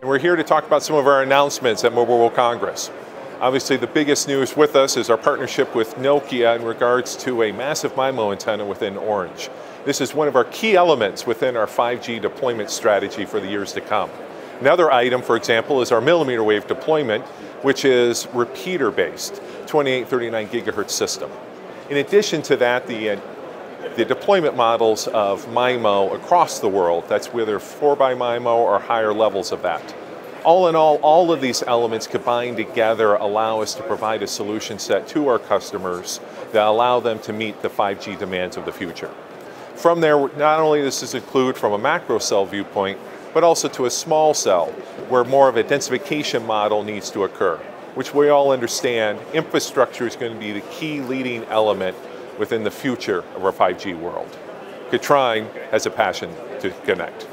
And we're here to talk about some of our announcements at Mobile World Congress. Obviously, the biggest news with us is our partnership with Nokia in regards to a massive MIMO antenna within Orange. This is one of our key elements within our 5G deployment strategy for the years to come. Another item, for example, is our millimeter wave deployment, which is repeater based, 2839 gigahertz system. In addition to that, the the deployment models of MIMO across the world. That's whether 4 by MIMO or higher levels of that. All in all, all of these elements combined together allow us to provide a solution set to our customers that allow them to meet the 5G demands of the future. From there, not only does this include from a macro cell viewpoint, but also to a small cell, where more of a densification model needs to occur, which we all understand infrastructure is going to be the key leading element within the future of our 5G world. Kathrein has a passion to connect.